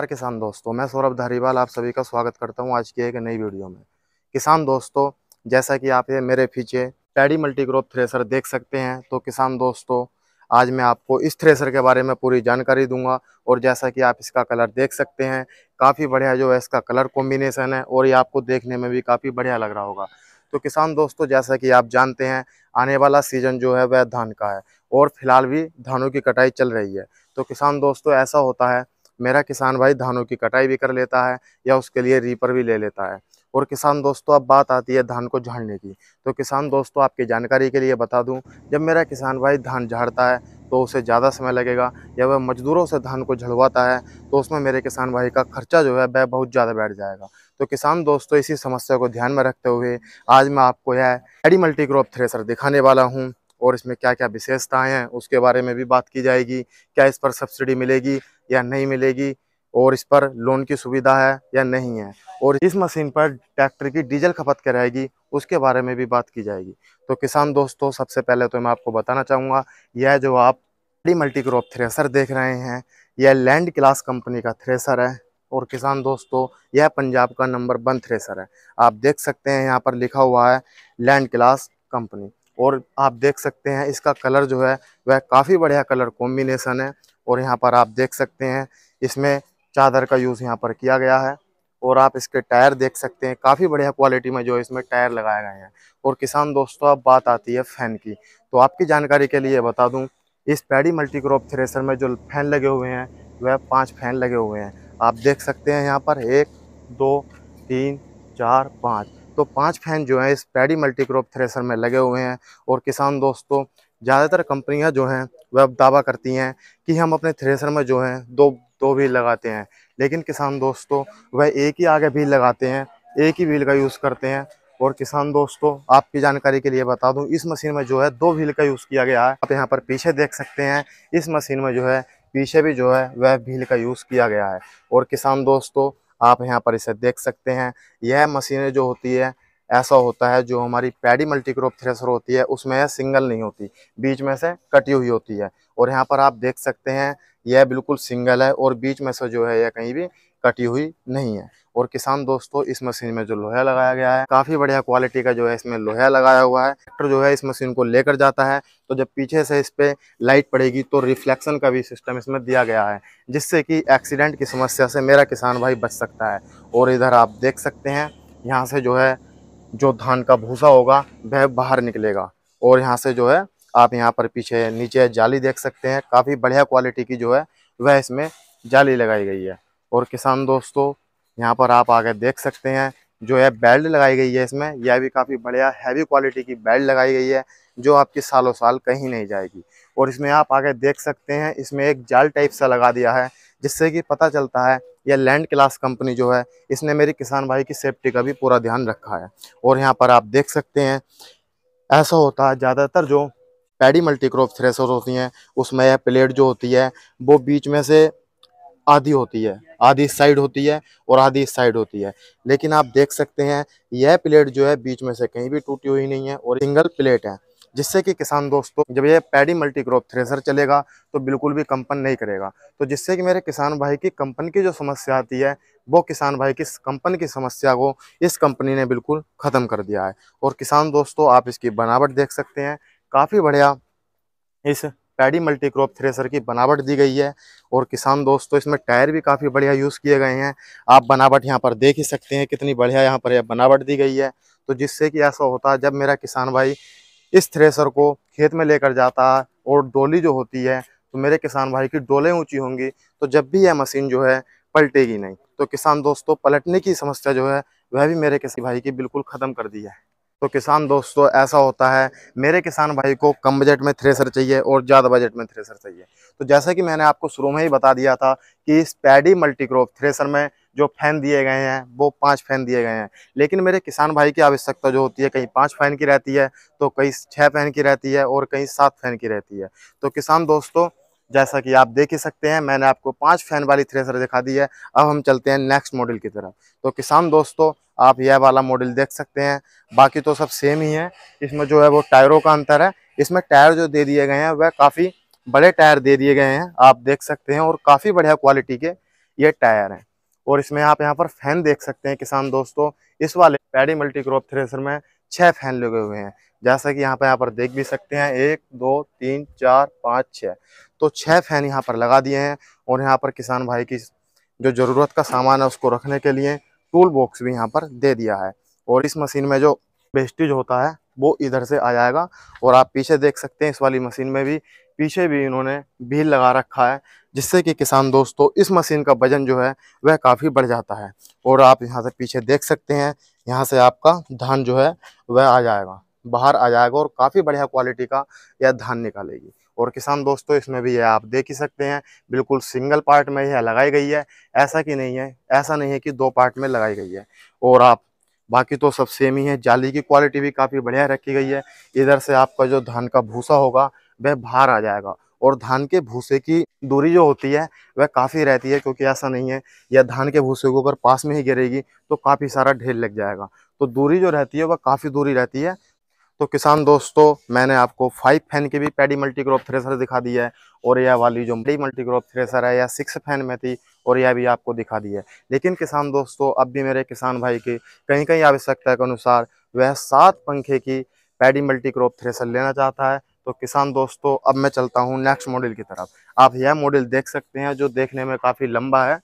नमस्कार किसान दोस्तों, मैं सौरभ धारीवाल आप सभी का स्वागत करता हूँ आज की एक नई वीडियो में। किसान दोस्तों, जैसा कि आप ये मेरे पीछे पैडी मल्टीक्रॉप थ्रेसर देख सकते हैं तो किसान दोस्तों, आज मैं आपको इस थ्रेसर के बारे में पूरी जानकारी दूँगा और जैसा कि आप इसका कलर देख सकते हैं, काफ़ी बढ़िया जो है इसका कलर कॉम्बिनेशन है और ये आपको देखने में भी काफ़ी बढ़िया लग रहा होगा। तो किसान दोस्तों, जैसा कि आप जानते हैं, आने वाला सीज़न जो है वह धान का है और फ़िलहाल भी धानों की कटाई चल रही है। तो किसान दोस्तों, ऐसा होता है मेरा किसान भाई धानों की कटाई भी कर लेता है या उसके लिए रीपर भी ले लेता है। और किसान दोस्तों, अब बात आती है धान को झाड़ने की। तो किसान दोस्तों, आपकी जानकारी के लिए बता दूँ, जब मेरा किसान भाई धान झाड़ता है तो उसे ज़्यादा समय लगेगा या वह मजदूरों से धान को झड़वाता है तो उसमें मेरे किसान भाई का खर्चा जो है, वह बहुत ज़्यादा बैठ जाएगा। तो किसान दोस्तों, इसी समस्या को ध्यान में रखते हुए आज मैं आपको यह एडी मल्टीक्रॉप थ्रेसर दिखाने वाला हूँ और इसमें क्या क्या विशेषताएँ हैं, उसके बारे में भी बात की जाएगी। क्या इस पर सब्सिडी मिलेगी? या नहीं मिलेगी, और इस पर लोन की सुविधा है या नहीं है। और इस मशीन पर ट्रैक्टर की डीजल खपत क्या रहेगी उसके बारे में भी बात की जाएगी। तो किसान दोस्तों, सबसे पहले तो मैं आपको बताना चाहूँगा, यह जो आप डी मल्टीक्रॉप थ्रेसर देख रहे हैं, यह लैंड क्लास कंपनी का थ्रेसर है। और किसान दोस्तों, यह पंजाब का नंबर वन थ्रेसर है। आप देख सकते हैं, यहाँ पर लिखा हुआ है लैंड क्लास कंपनी और आप देख सकते हैं इसका कलर जो है, वह काफ़ी बढ़िया कलर कॉम्बिनेशन है। और यहाँ पर आप देख सकते हैं, इसमें चादर का यूज़ यहाँ पर किया गया है। और आप इसके टायर देख सकते हैं, काफ़ी बढ़िया क्वालिटी में जो इसमें टायर लगाए गए हैं। और किसान दोस्तों, अब बात आती है फ़ैन की। तो आपकी जानकारी के लिए बता दूँ, इस पैडी मल्टी मल्टीक्रॉप थ्रेसर में जो फ़ैन लगे हुए हैं, वह पाँच फ़ैन लगे हुए हैं। आप देख सकते हैं यहाँ पर एक, दो, तीन, चार, पाँच। तो पाँच फ़ैन जो हैं इस पैडी मल्टीक्रॉप थ्रेसर में लगे हुए हैं और किसान दोस्तों, ज़्यादातर कंपनियाँ जो हैं, वह अब दावा करती हैं कि हम अपने थ्रेसर में जो हैं, दो दो व्हील लगाते हैं। लेकिन किसान दोस्तों, वह एक ही आगे व्हील लगाते हैं, एक ही व्हील का यूज़ करते हैं। और किसान दोस्तों, आपकी जानकारी के लिए बता दूँ, इस मशीन में जो है, दो व्हील का यूज़ किया गया है। आप यहाँ पर पीछे देख सकते हैं, इस मशीन में जो है, पीछे भी जो है, वह व्हील का यूज़ किया गया है। और किसान दोस्तों आप यहाँ पर इसे देख सकते हैं। यह मशीनें जो होती है, ऐसा होता है जो हमारी पैडी मल्टीक्रोप थ्रेसर होती है, उसमें यह सिंगल नहीं होती, बीच में से कटी हुई होती है। और यहाँ पर आप देख सकते हैं, यह बिल्कुल सिंगल है और बीच में से जो है यह कहीं भी कटी हुई नहीं है। और किसान दोस्तों, इस मशीन में जो लोहा लगाया गया है, काफ़ी बढ़िया क्वालिटी का जो है इसमें लोहा लगाया हुआ है। ट्रैक्टर जो है इस मशीन को लेकर जाता है तो जब पीछे से इस पर लाइट पड़ेगी तो रिफ्लेक्शन का भी सिस्टम इसमें दिया गया है, जिससे कि एक्सीडेंट की समस्या से मेरा किसान भाई बच सकता है। और इधर आप देख सकते हैं, यहाँ से जो है, जो धान का भूसा होगा, वह बाहर निकलेगा। और यहाँ से जो है, आप यहाँ पर पीछे नीचे जाली देख सकते हैं, काफ़ी बढ़िया क्वालिटी की जो है, वह इसमें जाली लगाई गई है। और किसान दोस्तों, यहाँ पर आप आगे देख सकते हैं, जो है बेल्ट लगाई गई है इसमें। यह भी काफ़ी बढ़िया हैवी क्वालिटी की बेल्ट लगाई गई है, जो आपकी सालों साल कहीं नहीं जाएगी। और इसमें आप आगे देख सकते हैं, इसमें एक जाल टाइप सा लगा दिया है, जिससे कि पता चलता है, यह लैंड क्लास कंपनी जो है, इसने मेरी किसान भाई की सेफ्टी का भी पूरा ध्यान रखा है। और यहाँ पर आप देख सकते हैं, ऐसा होता है ज़्यादातर जो पैडी मल्टीक्रॉप थ्रेसर होती हैं, उसमें यह प्लेट जो होती है, वो बीच में से आधी होती है, आधी साइड होती है और आधी साइड होती है। लेकिन आप देख सकते हैं, यह प्लेट जो है बीच में से कहीं भी टूटी हुई नहीं है और सिंगल प्लेट है, जिससे कि किसान दोस्तों, जब ये पैडी मल्टीक्रॉप थ्रेसर चलेगा तो बिल्कुल भी कंपन नहीं करेगा। तो जिससे कि मेरे किसान भाई की कंपन की जो समस्या आती है, वो किसान भाई की कंपन की समस्या को इस कंपनी ने बिल्कुल ख़त्म कर दिया है। और किसान दोस्तों, आप इसकी बनावट देख सकते हैं, काफ़ी बढ़िया इस पैडी मल्टीक्रॉप थ्रेसर की बनावट दी गई है और किसान दोस्तों, इसमें टायर भी काफ़ी बढ़िया यूज़ किए गए हैं। आप बनावट यहाँ पर देख ही सकते हैं कितनी बढ़िया यहाँ पर यह बनावट दी गई है। तो जिससे कि ऐसा होता है जब मेरा किसान भाई इस थ्रेसर को खेत में लेकर जाता है और डोली जो होती है तो मेरे किसान भाई की डोलें ऊँची होंगी तो जब भी यह मशीन जो है पलटेगी नहीं तो किसान दोस्तों, पलटने की समस्या जो है, वह भी मेरे किसी भाई की बिल्कुल ख़त्म कर दी है। तो किसान दोस्तों, ऐसा होता है, मेरे किसान भाई को कम बजट में थ्रेसर चाहिए और ज़्यादा बजट में थ्रेसर चाहिए। तो जैसा कि मैंने आपको शुरू में ही बता दिया था कि इस पैडी मल्टीक्रॉप थ्रेसर में जो फ़ैन दिए गए हैं, वो पाँच फ़ैन दिए गए हैं। लेकिन मेरे किसान भाई की आवश्यकता जो होती है, कहीं पाँच फ़ैन की रहती है तो कहीं छः फ़ैन की रहती है और कहीं सात फ़ैन की रहती है। तो किसान दोस्तों, जैसा कि आप देख ही सकते हैं, मैंने आपको पाँच फ़ैन वाली थ्रेसर दिखा दी है। अब हम चलते हैं नेक्स्ट मॉडल की तरफ़। तो किसान दोस्तों आप यह वाला मॉडल देख सकते हैं। बाकी तो सब सेम ही है। इसमें जो है वो टायरों का अंतर है। इसमें टायर जो दे दिए गए हैं, वह काफ़ी बड़े टायर दे दिए गए हैं। आप देख सकते हैं और काफ़ी बढ़िया क्वालिटी के ये टायर हैं। और इसमें आप यहाँ पर फ़ैन देख सकते हैं, किसान दोस्तों। इस वाले पैडी मल्टी क्रॉप थ्रेसर में छः फ़ैन लगे हुए हैं। जैसा कि यहाँ पर यहाँ पर देख भी सकते हैं, एक, दो, तीन, चार, पाँच छः तो छः फ़ैन यहाँ पर लगा दिए हैं और यहाँ पर किसान भाई की जो ज़रूरत का सामान है उसको रखने के लिए टूल बॉक्स भी यहाँ पर दे दिया है। और इस मशीन में जो वेस्टेज होता है, वो इधर से आ जाएगा। और आप पीछे देख सकते हैं, इस वाली मशीन में भी, पीछे भी इन्होंने भील लगा रखा है, जिससे कि किसान दोस्तों, इस मशीन का वज़न जो है, वह काफ़ी बढ़ जाता है। और आप यहाँ से पीछे देख सकते हैं, यहाँ से आपका धान जो है, वह आ जाएगा, बाहर आ जाएगा और काफ़ी बढ़िया क्वालिटी का यह धान निकालेगी। और किसान दोस्तों, इसमें भी यह आप देख ही सकते हैं, बिल्कुल सिंगल पार्ट में यह लगाई गई है। ऐसा कि नहीं है, ऐसा नहीं है कि दो पार्ट में लगाई गई है। और आप, बाकी तो सब सेम ही है, जाली की क्वालिटी भी काफ़ी बढ़िया रखी गई है। इधर से आपका जो धान का भूसा होगा, वह बाहर आ जाएगा। और धान के भूसे की दूरी जो होती है, वह काफ़ी रहती है, क्योंकि ऐसा नहीं है या धान के भूसे को अगर पास में ही गिरेगी तो काफ़ी सारा ढेर लग जाएगा। तो दूरी जो रहती है, वह काफ़ी दूरी रहती है तो किसान दोस्तों, मैंने आपको फाइव फ़ैन की भी पैडी मल्टी क्रॉप थ्रेसर दिखा दी है और यह वाली जो मल्टी मल्टी क्रॉप थ्रेसर है, यह सिक्स फ़ैन में थी और यह भी आपको दिखा दी है। लेकिन किसान दोस्तों, अब भी मेरे किसान भाई की कहीं कहीं आवश्यकता के अनुसार वह सात पंखे की पैडी मल्टी क्रॉप थ्रेसर लेना चाहता है। तो किसान दोस्तों, अब मैं चलता हूँ नेक्स्ट मॉडल की तरफ़। आप यह मॉडल देख सकते हैं जो देखने में काफ़ी लंबा है।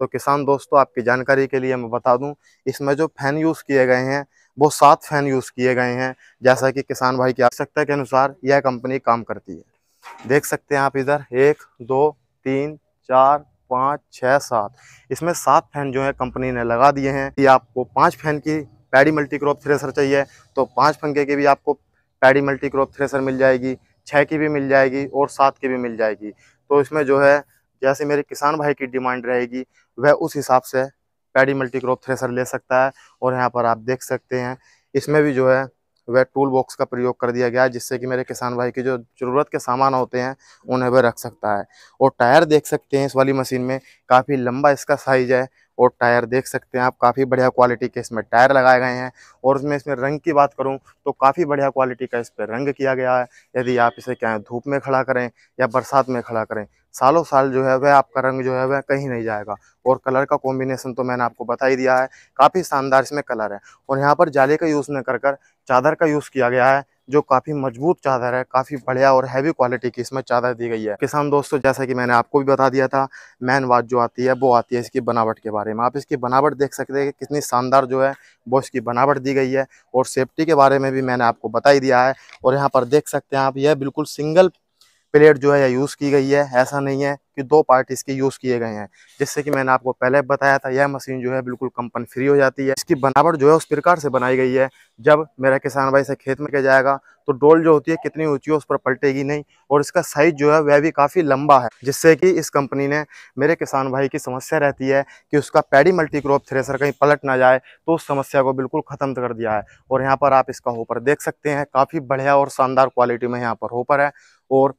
तो किसान दोस्तों, आपकी जानकारी के लिए मैं बता दूँ, इसमें जो फ़ैन यूज़ किए गए हैं वो सात फ़ैन यूज़ किए गए हैं, जैसा कि किसान भाई की आवश्यकता के अनुसार यह कंपनी काम करती है। देख सकते हैं आप इधर, एक, दो, तीन, चार, पाँच छः सात। इसमें सात फ़ैन जो है कंपनी ने लगा दिए हैं। कि आपको पाँच फ़ैन की पैडी मल्टी क्रॉप थ्रेसर चाहिए तो पाँच पंखे की भी आपको पैडी मल्टी क्रॉप थ्रेसर मिल जाएगी छः की भी मिल जाएगी और सात की भी मिल जाएगी। तो इसमें जो है, जैसे मेरे किसान भाई की डिमांड रहेगी, वह उस हिसाब से पैडी मल्टी क्रॉप थ्रेसर ले सकता है और यहाँ पर आप देख सकते हैं। इसमें भी जो है, वह टूल बॉक्स का प्रयोग कर दिया गया है, जिससे कि मेरे किसान भाई की जो ज़रूरत के सामान होते हैं, उन्हें वह रख सकता है। और टायर देख सकते हैं इस वाली मशीन में, काफ़ी लंबा इसका साइज़ है और टायर देख सकते हैं आप, काफ़ी बढ़िया क्वालिटी के इसमें टायर लगाए गए हैं। और उसमें इसमें रंग की बात करूँ तो काफ़ी बढ़िया क्वालिटी का इस पर रंग किया गया है। यदि आप इसे क्या धूप में खड़ा करें या बरसात में खड़ा करें सालों साल जो है वह आपका रंग जो है वह कहीं नहीं जाएगा। और कलर का कॉम्बिनेशन तो मैंने आपको बता ही दिया है। काफ़ी शानदार इसमें कलर है। और यहाँ पर जाले का यूज़ न कर कर चादर का यूज़ किया गया है, जो काफ़ी मज़बूत चादर है, काफ़ी बढ़िया और हैवी क्वालिटी की इसमें चादर दी गई है। किसान दोस्तों, जैसा कि मैंने आपको भी बता दिया था मैन बात जो आती है वो आती है इसकी बनावट के बारे में। आप इसकी बनावट देख सकते हैं कि कितनी शानदार जो है वो इसकी बनावट दी गई है। और सेफ्टी के बारे में भी मैंने आपको बता ही दिया है। और यहाँ पर देख सकते हैं आप, यह बिल्कुल सिंगल प्लेट जो है यूज़ की गई है। ऐसा नहीं है कि दो पार्ट इसके यूज़ किए गए हैं। जिससे कि मैंने आपको पहले बताया था, यह मशीन जो है बिल्कुल कंपन फ्री हो जाती है। इसकी बनावट जो है उस प्रकार से बनाई गई है। जब मेरा किसान भाई से खेत में के जाएगा तो डोल जो होती है कितनी ऊँची उस पर पलटेगी नहीं और इसका साइज़ जो है वह भी काफ़ी लंबा है। जिससे कि इस कंपनी ने मेरे किसान भाई की समस्या रहती है कि उसका पैडी मल्टी क्रॉप थ्रेसर कहीं पलट ना जाए तो उस समस्या को बिल्कुल ख़त्म कर दिया है। और यहाँ पर आप इसका होपर देख सकते हैं, काफ़ी बढ़िया और शानदार क्वालिटी में यहाँ पर होपर है। और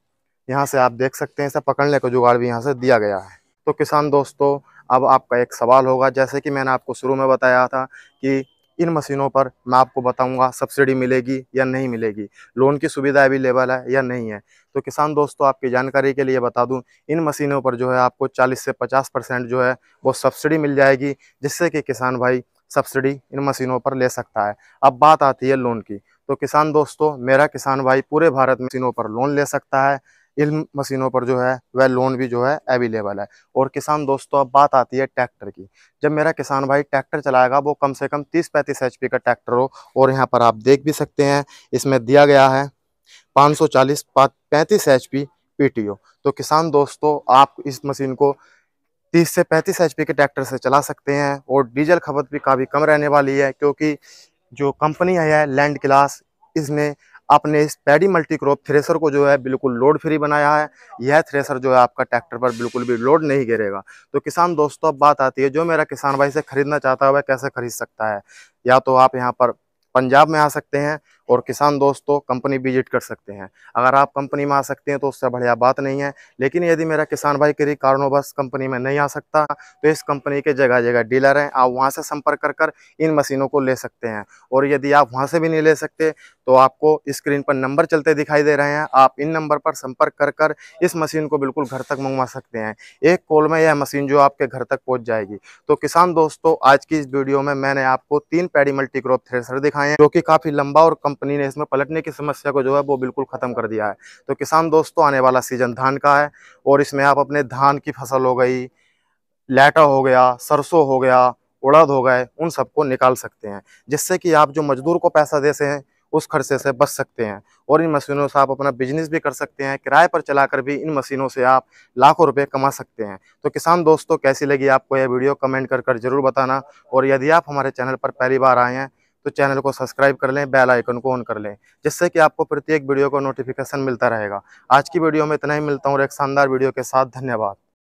यहाँ से आप देख सकते हैं, इसे पकड़ने का जुगाड़ भी यहाँ से दिया गया है। तो किसान दोस्तों, अब आपका एक सवाल होगा, जैसे कि मैंने आपको शुरू में बताया था कि इन मशीनों पर मैं आपको बताऊँगा, सब्सिडी मिलेगी या नहीं मिलेगी, लोन की सुविधा अवेलेबल है या नहीं है। तो किसान दोस्तों, आपकी जानकारी के लिए बता दूँ, इन मशीनों पर जो है आपको 40 से 50 परसेंट जो है वो सब्सिडी मिल जाएगी, जिससे कि किसान भाई सब्सिडी इन मशीनों पर ले सकता है। अब बात आती है लोन की तो किसान दोस्तों, मेरा किसान भाई पूरे भारत में मशीनों पर लोन ले सकता है इन मशीनों पर जो है, वह लोन भी जो है अवेलेबल है। और किसान दोस्तों, अब बात आती है ट्रैक्टर की। जब मेरा किसान भाई ट्रैक्टर चलाएगा, वो कम से कम तीस पैंतीस एच का ट्रैक्टर हो, और यहाँ पर आप देख भी सकते हैं, इसमें दिया गया है पाँच सौ चालीस पैंतीस एच पी तो किसान दोस्तों, आप इस मशीन को तीस से पैंतीस एच के ट्रैक्टर से चला सकते हैं, और डीजल खपत भी काफ़ी कम रहने वाली है, क्योंकि जो कंपनी है लैंड क्लास इसने अपने इस पैडी मल्टी क्रॉप थ्रेसर को जो है बिल्कुल लोड फ्री बनाया है। यह थ्रेसर जो है आपका ट्रैक्टर पर बिल्कुल भी लोड नहीं गिरेगा। तो किसान दोस्तों, अब बात आती है, जो मेरा किसान भाई से खरीदना चाहता है, वह कैसे खरीद सकता है? या तो आप यहाँ पर पंजाब में आ सकते हैं और किसान दोस्तों कंपनी विज़िट कर सकते हैं। अगर आप कंपनी में आ सकते हैं तो उससे बढ़िया बात नहीं है। लेकिन यदि मेरा किसान भाई किसी कारणों कंपनी में नहीं आ सकता तो इस कंपनी के जगह जगह डीलर हैं। आप वहाँ से संपर्क कर कर इन मशीनों को ले सकते हैं। और यदि आप वहाँ से भी नहीं ले सकते तो आपको स्क्रीन पर नंबर चलते दिखाई दे रहे हैं। आप इन नंबर पर संपर्क कर कर इस मशीन को बिल्कुल घर तक मंगवा सकते हैं। एक कॉल में यह मशीन जो आपके घर तक पहुँच जाएगी। तो किसान दोस्तों, आज की इस वीडियो में मैंने आपको तीन पैडी मल्टी क्रॉप थ्रेसर दिखाए हैं, जो कि काफ़ी लंबा और कंपनी ने इसमें पलटने की समस्या को जो है वो बिल्कुल ख़त्म कर दिया है। तो किसान दोस्तों, आने वाला सीज़न धान का है और इसमें आप अपने धान की फ़सल हो गई, लैटा हो गया, सरसों हो गया, उड़द हो गए, उन सबको निकाल सकते हैं, जिससे कि आप जो मजदूर को पैसा देते हैं उस खर्चे से बच सकते हैं और इन मशीनों से आप अपना बिज़नेस भी कर सकते हैं, किराए पर चलाकर भी इन मशीनों से आप लाखों रुपए कमा सकते हैं। तो किसान दोस्तों, कैसी लगी आपको यह वीडियो, कमेंट कर कर ज़रूर बताना और यदि आप हमारे चैनल पर पहली बार आए हैं तो चैनल को सब्सक्राइब कर लें, बेल आइकन को ऑन कर लें, जिससे कि आपको प्रत्येक वीडियो का नोटिफिकेशन मिलता रहेगा। आज की वीडियो में इतना ही, मिलता हूँ और एक शानदार वीडियो के साथ। धन्यवाद।